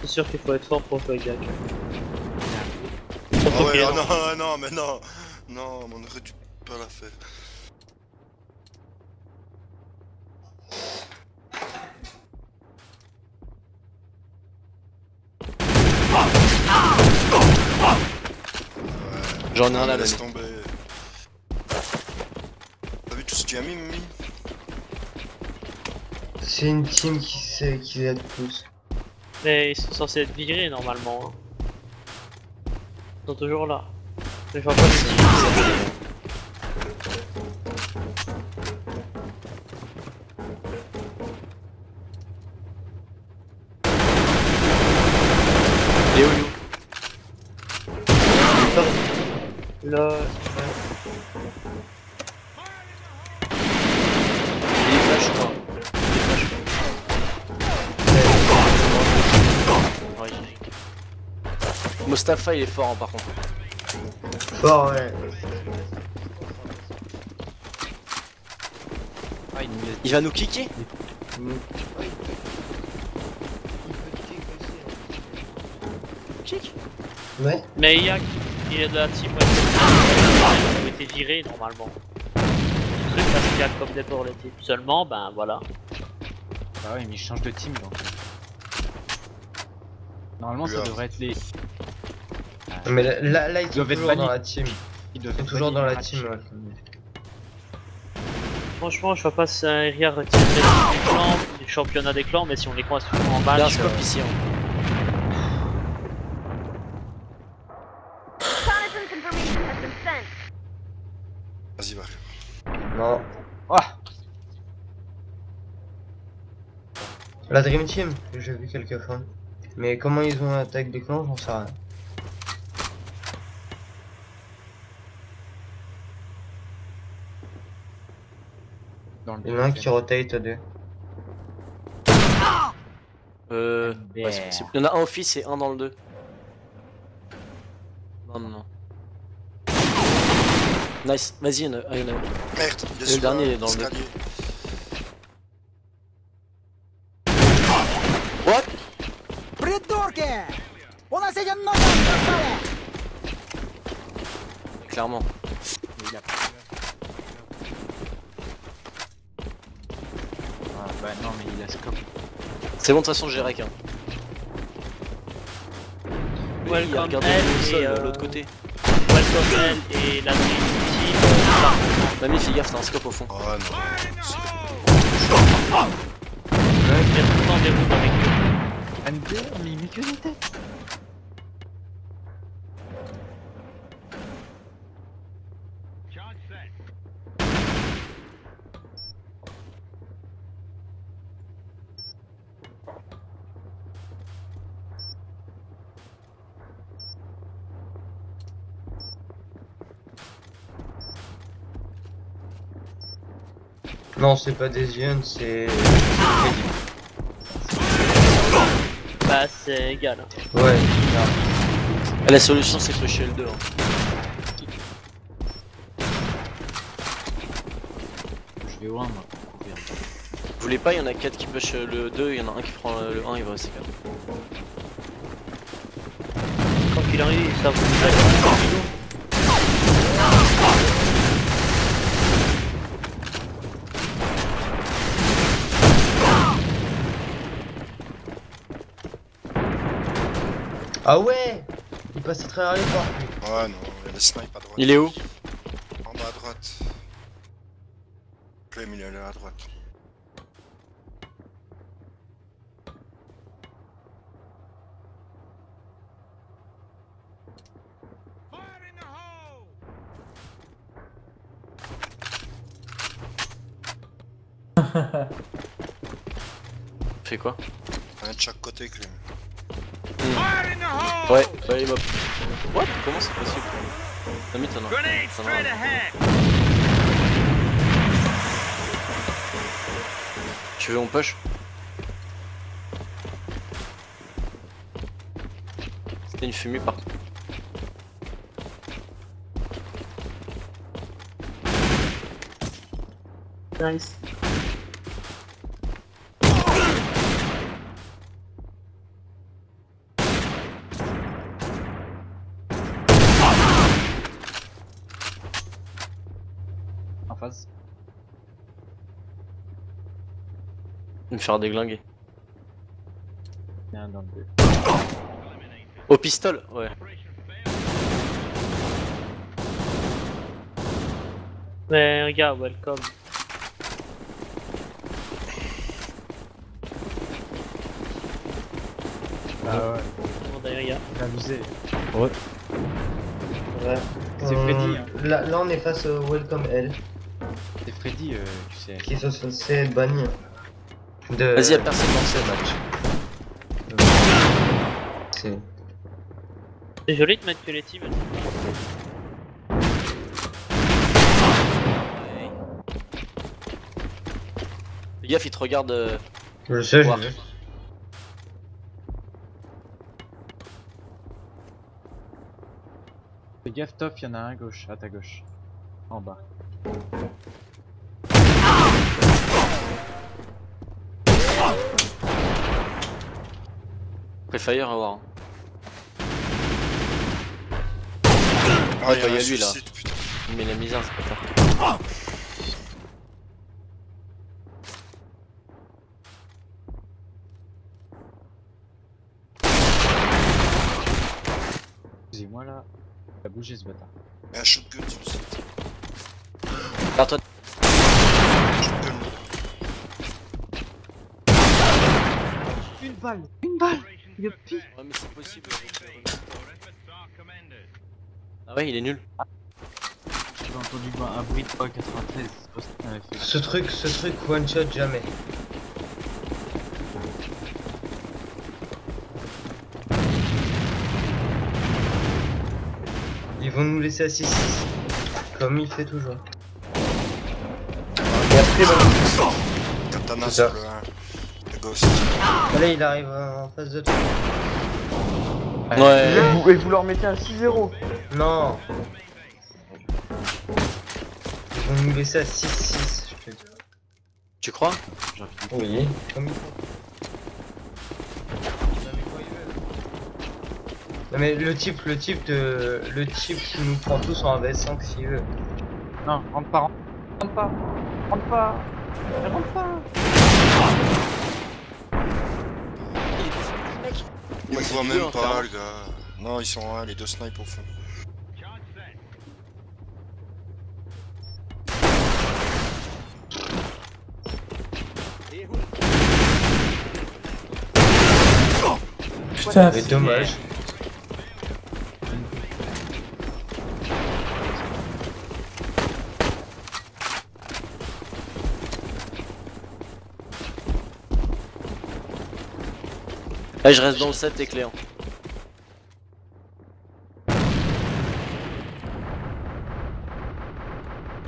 C'est sûr qu'il faut être fort pour jouer Jack. Ah ouais, ah non, ah non, mais non Non, mais on aurait dû pas la faire. J'en ai un là, laisse tomber. T'as vu tout ce que tu as mis, Mimi? C'est une team qui sait qui aide plus. Mais ils sont censés être virés normalement. hein. Ils sont toujours là. Mais je vois pas les Là, Il est flash, je crois. Il est flash. Ouais, Mustafa, il est fort, hein, par contre. Fort, ouais. Ah, il nous laisse. Il va nous cliquer Clique Ouais. Mais il y a il est de la team ouais, ils ont été virés normalement. Le truc parce qu'il y a comme des pour l'été. Seulement, ben voilà. Bah ouais, mais il change de team donc. Normalement, ça devrait être les. Mais là, là, là, ils sont doivent être toujours dans la team. Ils Ils doivent sont être toujours dans la team, ouais. Franchement, je vois pas si un RIA retirer du clan, du championnat des clans, mais si on les coince toujours en Il y a un match. scope euh, ici. Hein. Vas-y, va. Non. Ah La Dream Team, j'ai vu quelques fois. Mais comment ils ont attaqué des clans, j'en sais rien. dans le. Il y en a un qui rotate deux. Euh. Ouais, y en a un office et un dans le 2. Non, non, non. Nice, vas-y, il a un. Merde, il Le dernier est dans escalier. le 2. What? Clairement. Bah non, mais il a scope. C'est bon, de toute façon, j'ai rec. Hein. Lui, il a regardé elle le sol de euh, l'autre côté. Welcome et la euh, Mamie, fais gaffe, t'as un scope au fond. Oh non. Il y a tout le temps des routes avec eux. MDR, mais il met que des têtes. Non, c'est pas des Ions, c'est. Bah, c'est égal. hein. Ouais. Ah, La solution, c'est pusher le 2. Hein. Je vais au 1 moi. Vous voulez pas, il y en a 4 qui push le 2, il y en a un qui prend le 1, il va rester 4. Quand il arrive, ça vous Ah ouais Il passe à travers les portes. Oh non, il y a le snipe à droite. Il est où En bas à droite. Clem, il est là à droite. Fait quoi Un de chaque côté, Clem. Ouais, bah il m'a. What Comment c'est possible t'en as. t'en. Tu veux on push? C'était une fumée par contre. Nice. Me faire déglinguer. Il y en a un dans le deux. Au pistol Ouais. Mais regarde, welcome. Ah ouais, Bon, d'ailleurs, t'as abusé. Ouais. C'est On- Freddy, hein. Là, là, on est face au Welcome L, C'est Freddy, euh, tu sais. qui est censé être banni. De... Vas-y, y'a personne dans ce match. C'est... C'est joli de mettre que les teams. Fais gaffe, il te regarde. euh, Je sais, je sais. Fais gaffe, Toff, il y en a un à gauche, à ta gauche. En bas. Préfire avoir. hein. Ah, il y a y a un lui, là. putain. Mais la misère, c'est pas ça. Excusez-moi là. Il a bougé ce bâtard. Il y a un shotgun suicide. Alors toi, Shotgun. Une balle Une balle A pire Ouais, mais c'est possible. Ah ouais, il est nul. J'ai entendu un bruit de pas 93. c'est pas ce truc, ce truc one shot jamais. Ils vont nous laisser à 6-6. Comme il fait toujours. Et après, bah, Katana sur le 1. Ghost. là, il arrive en face de toi. Ouais. Et vous, et vous leur mettez un 6-0. Non Ils vont nous laisser à 6-6, je te dis. Tu crois? J'ai envie de Oui. Comme il faut. Non mais le type, le type de... Le type qui nous prend tous en AVS5 s'il veut. Non, rentre pas, rentre pas Rentre pas Rentre pas Il me c'est voit du même pas, le gars. Non, ils sont un, les deux snipes au fond. Mais dommage. Allez, je reste dans le 7 et Cléant.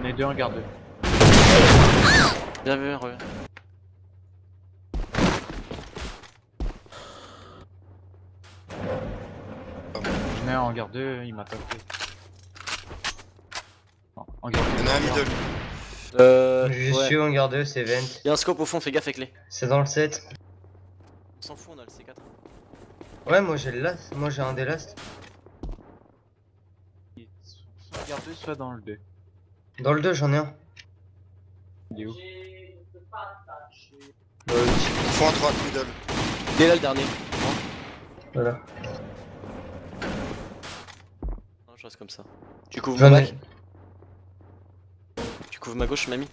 On est deux en garde. Bien vu, reviens. J'en ai un en garde 2, il m'a tapé. Non, en garde Il y en a un middle. Euh. Je ouais. suis en garde, c'est Vent. Y'a un scope au fond, fais gaffe avec les. C'est dans le 7. On s'en fout, on a le C4. Ouais, moi j'ai le last. Moi j'ai un des last. Soit en garde 2, soit dans le 2. Dans le 2, j'en ai un. Il est où Euh, Au fond à droite, middle. Il est là le dernier. voilà. Non, je reste comme ça. Tu couvres ma back Tu couvres ma gauche, mamie?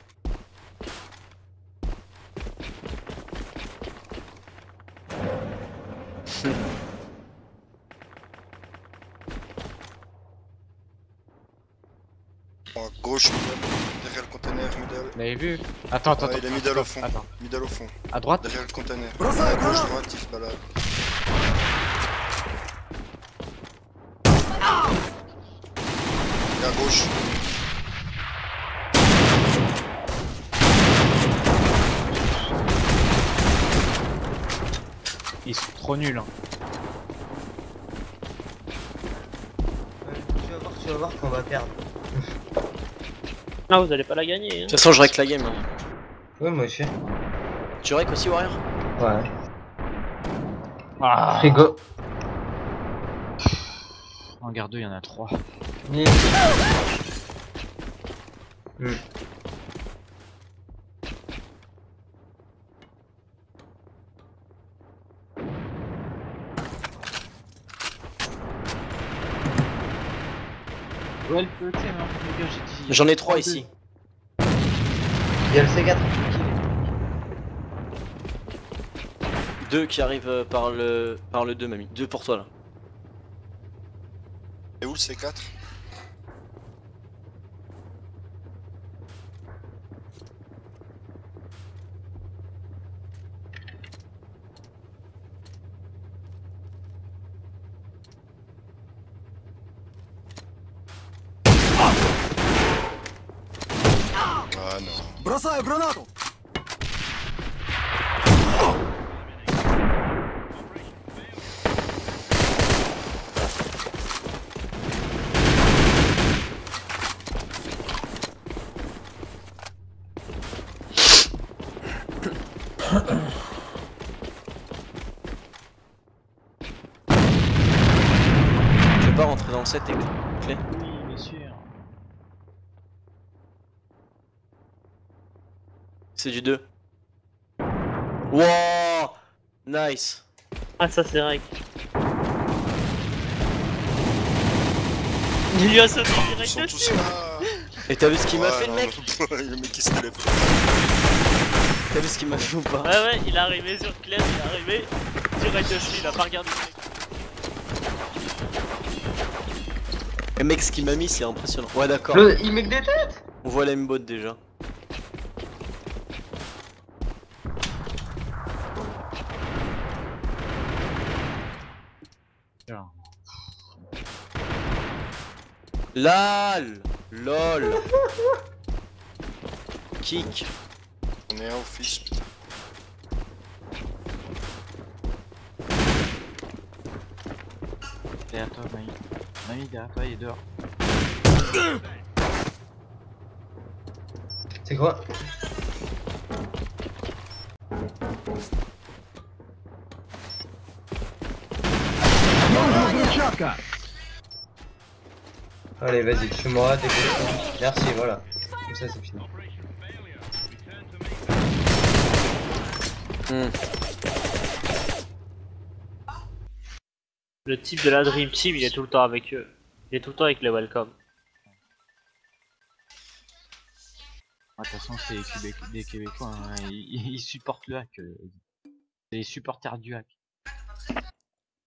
À gauche, middle. Derrière le container, middle. Vous l'avez vu Attends, attends, Ouais, attends. il est middle au fond. Attends. Middle au fond. À droite Derrière le container. À gauche, grenade. droite, il se balade. Et à gauche. Ils sont trop nuls. Hein. Ouais, tu vas voir, tu vas voir qu'on va perdre. Ah, vous allez pas la gagner. De Hein. toute façon, je règle la game. hein. Ouais, moi aussi. Tu règles aussi, Warrior? Ouais. Ah Frigo. En garde 2, il y en a 3. Mais- Hmm. Ouais, le sais, mais les gars, j'ai dit. J'en ai trois ici. Il y a le C4. Deux qui arrivent euh, par le par le 2 mamie. Deux pour toi là. Et où le C4 dans clé. Oui, bien sûr. C'est du 2. Wow Nice Ah, ça c'est vrai. Il lui a sauté Ils direct dessus. Et t'as vu ce qu'il m'a Ouais, fait le mec Le mec qui se téléporte. T'as vu ce qu'il m'a fait ou pas? Ouais, ouais, il est arrivé sur Clem, il est arrivé direct dessus, il a pas regardé le mec. Le mec ce qu'il m'a mis c'est impressionnant. Ouais d'accord. Le- il met que des têtes On voit l'aimbot déjà. Tiens. LAL LOL Kick On est un office, putain. Derrière toi, Maï. Maï, derrière toi, il est dehors. C'est quoi Allez, vas-y, tue-moi, que Merci, voilà. Comme ça, c'est fini. Hmm. Le type de la Dream Team, il est tout le temps avec eux. Il est tout le temps avec les Welcome. Façon, c'est des Québécois, hein, ils, ils supportent le hack. euh. C'est les supporters du hack.